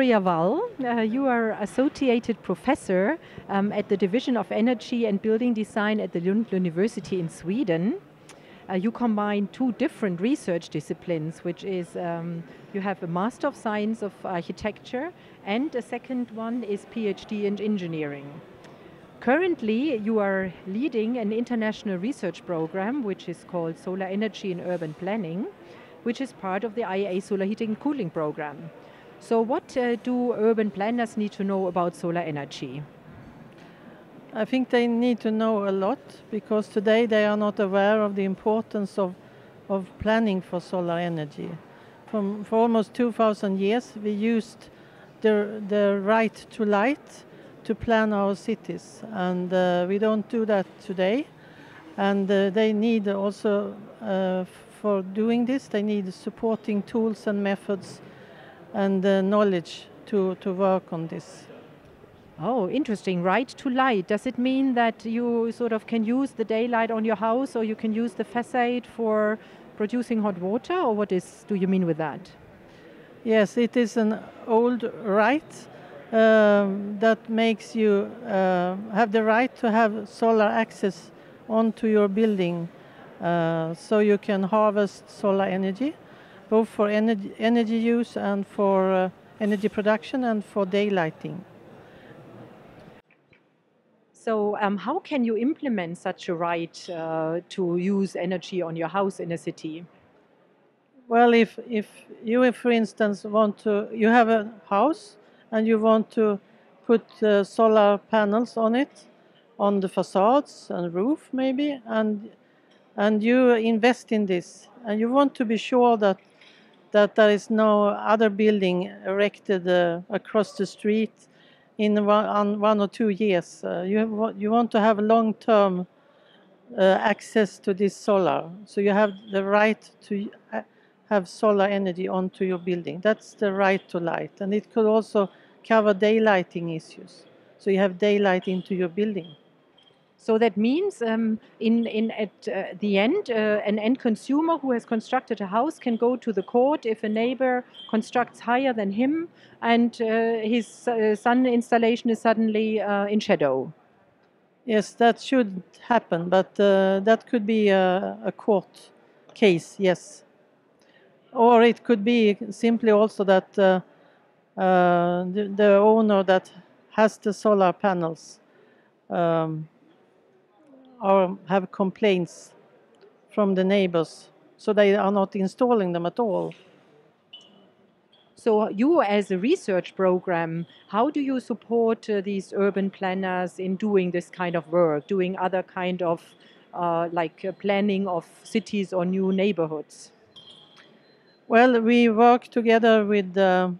Victoria Wall. Uh, you are associated professor um, at the Division of Energy and Building Design at the Lund University in Sweden. Uh, you combine two different research disciplines, which is um, you have a Master of Science of Architecture, and a second one is PhD in Engineering. Currently, you are leading an international research program which is called Solar Energy in Urban Planning, which is part of the IEA Solar Heating and Cooling Program. So, what uh, do urban planners need to know about solar energy? I think they need to know a lot because today they are not aware of the importance of, of planning for solar energy. From, for almost 2000 years, we used the, the right to light to plan our cities, and uh, we don't do that today. And uh, they need also, uh, for doing this, they need supporting tools and methods and uh, knowledge to, to work on this. Oh, interesting. Right to light. Does it mean that you sort of can use the daylight on your house or you can use the facade for producing hot water or what is do you mean with that? Yes, it is an old right um, that makes you uh, have the right to have solar access onto your building uh, so you can harvest solar energy both for energy, energy use and for uh, energy production and for daylighting. So, um, how can you implement such a right uh, to use energy on your house in a city? Well, if if you, for instance, want to, you have a house and you want to put uh, solar panels on it, on the facades and roof maybe, and and you invest in this, and you want to be sure that that there is no other building erected uh, across the street in one, one or two years. Uh, you, you want to have long-term uh, access to this solar. So you have the right to uh, have solar energy onto your building. That's the right to light. And it could also cover daylighting issues. So you have daylight into your building. So that means um, in, in at uh, the end, uh, an end consumer who has constructed a house can go to the court if a neighbor constructs higher than him and uh, his uh, sun installation is suddenly uh, in shadow. Yes, that should happen, but uh, that could be a, a, court case, yes. Or it could be simply also that the, the, owner that has the solar panels um, or have complaints from the neighbors, so they are not installing them at all. So you as a research program, how do you support uh, these urban planners in doing this kind of work, doing other kind of uh, like uh, planning of cities or new neighborhoods? Well, we work together with the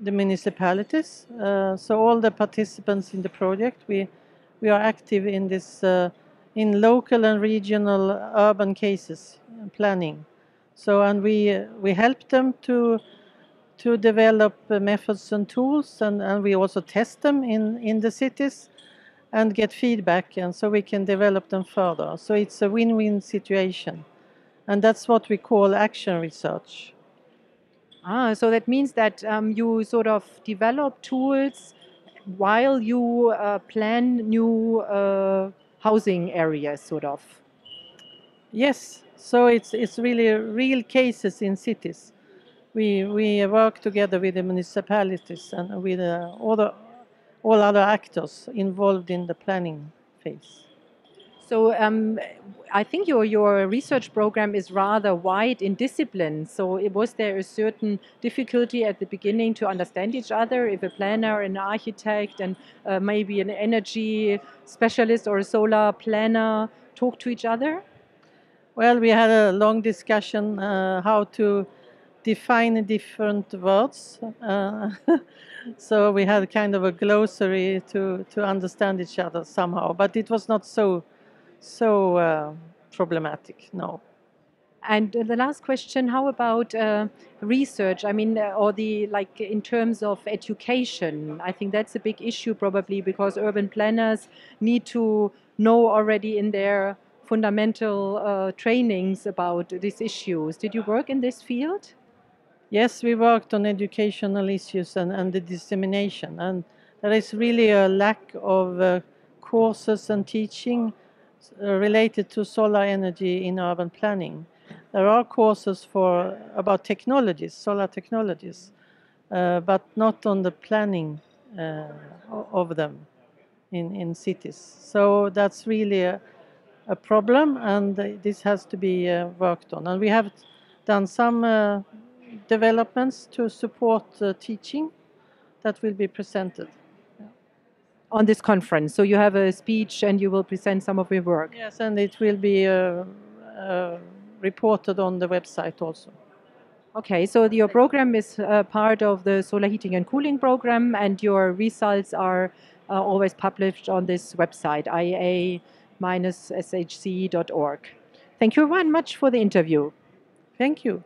municipalities. Uh, so all the participants in the project, we we are active in this uh, in local and regional urban cases planning. So, and we we help them to to develop methods and tools, and, and we also test them in in the cities and get feedback, and so we can develop them further. So it's a win-win situation, and that's what we call action research. Ah, so that means that um, you sort of develop tools while you uh, plan new uh, housing areas, sort of. Yes, so it's it's really real cases in cities. We we work together with the municipalities and with uh, all the all other actors involved in the planning phase. So um, I think your your research program is rather wide in discipline. So was there a certain difficulty at the beginning to understand each other? If a planner, an architect, and uh, maybe an energy specialist or a solar planner talk to each other? Well, we had a long discussion uh, how to define different words. Uh, so we had kind of a glossary to, to understand each other somehow, but it was not so so uh, problematic. No. And the last question: How about uh, research? I mean, uh, or the like in terms of education. I think that's a big issue probably because urban planners need to know already in their fundamental uh, trainings about these issues. Did you work in this field? Yes, we worked on educational issues and, and the dissemination, and there is really a lack of uh, courses and teaching related to solar energy in urban planning. There are courses for about technologies, solar technologies, uh, but not on the planning uh, of them in, in cities. So that's really a, a problem, and this has to be uh, worked on. And we have done some uh, developments to support teaching that will be presented on this conference. So you have a speech and you will present some of your work. Yes, and it will be uh, uh, reported on the website also. Okay, so your program is uh, part of the solar heating and cooling program, and your results are uh, always published on this website, iea-shc.org. Thank you very much for the interview. Thank you.